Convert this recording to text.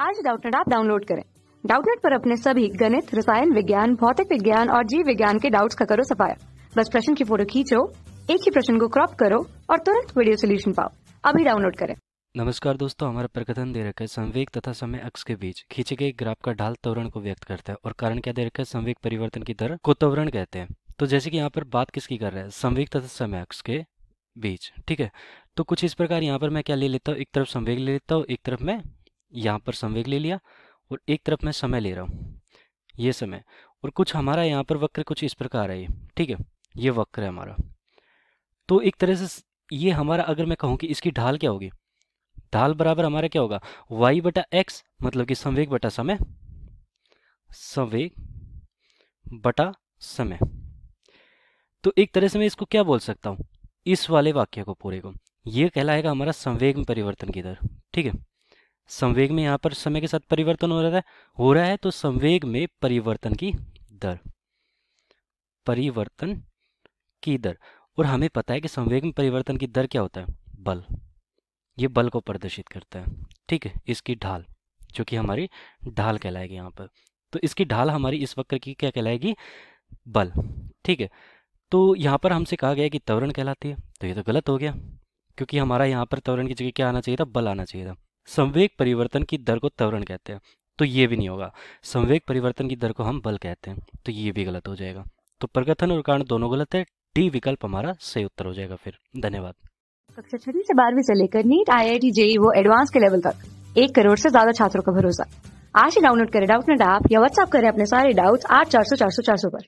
आज डाउटनेट आप डाउनलोड करें। डाउटनेट पर अपने सभी गणित, रसायन विज्ञान, भौतिक विज्ञान और जीव विज्ञान के डाउट्स का करो सफाया। बस प्रश्न की फ़ोटो खींचो, एक ही प्रश्न को क्रॉप करो और तुरंत वीडियो सोल्यूशन पाओ। अभी डाउनलोड करें। नमस्कार दोस्तों, हमारा प्रकथन दे रखा है, संवेग तथा समय अक्ष के बीच। खींचे गए ग्राफ का ढाल त्वरण को व्यक्त करता है और कारण क्या दे रखा है? संवेग परिवर्तन की दर को त्वरण कहते हैं। तो जैसे कि यहाँ पर बात किसकी कर रहा है? संवेग तथा समय अक्ष के बीच, ठीक है? तो कुछ इस प्रकार यहाँ पर मैं क्या ले लेता हूँ? एक तरफ़ संवेग ले लेता हूँ, एक तरफ़ मैं यहाँ पर संवेग ले लिया और एक तरफ़ मैं समय ले रहा हूँ, ये समय। और कुछ हमारा यहाँ पर वक्र कुछ इस प्रकार है ये, ठीक है? ये वक्र है हमारा। तो एक तरह से ये हमारा, अगर मैं कहूँ कि इसकी ढाल क्या होगी? ढाल बराबर हमारा क्या होगा? वाई बटा एक्स मतलब कि संवेग बटा समय। संवेग बटा समय। तो एक तरह से मैं इसको क्या बोल सकता हूँ? इस वाले वाक्य को, पूरे को। ये कहलाएगा हमारा संवेग में परिवर्तन की दर, ठीक है? संवेग में यहाँ पर समय के साथ परिवर्तन हो रहा है, हो रहा है तो संवेग में परिवर्तन की दर। परिवर्तन की दर। और हमें पता है कि संवेग में परिवर्तन की दर क्या होता है? बल। ये बल को प्रदर्शित करता है, ठीक है? इसकी ढाल, जो कि हमारी ढाल कहलाएगी यहाँ पर। तो इसकी ढाल हमारी इस वक्र की क्या कहलाएगी? बल, ठीक है? तो यहाँ पर हमसे कहा गया कि त्वरण कहलाती है। तो ये तो गलत हो गया, क्योंकि हमारा यहाँ पर त्वरण की जगह क्या आना चाहिए था? बल आना चाहिए था। संवेग परिवर्तन की दर को त्वरण कहते हैं। तो ये भी नहीं होगा। संवेग परिवर्तन की दर को हम बल कहते हैं। तो ये भी गलत हो जाएगा। तो प्रकथन और कारण दोनों गलत है। डी विकल्प हमारा सही उत्तर हो जाएगा फिर। धन्यवाद। कक्षा छठी से बारहवीं से लेकर NEET I I T JEE वो एडवांस के लेवल तक। एक करोड़ से ज़्यादा छात्रों का भरोसा। आज ही डाउनलोड करें डाउटनेट ऐप या व्हाट्सएप करें अपने सारे डाउट्स आठ चार सौ चार सौ चार सौ पर।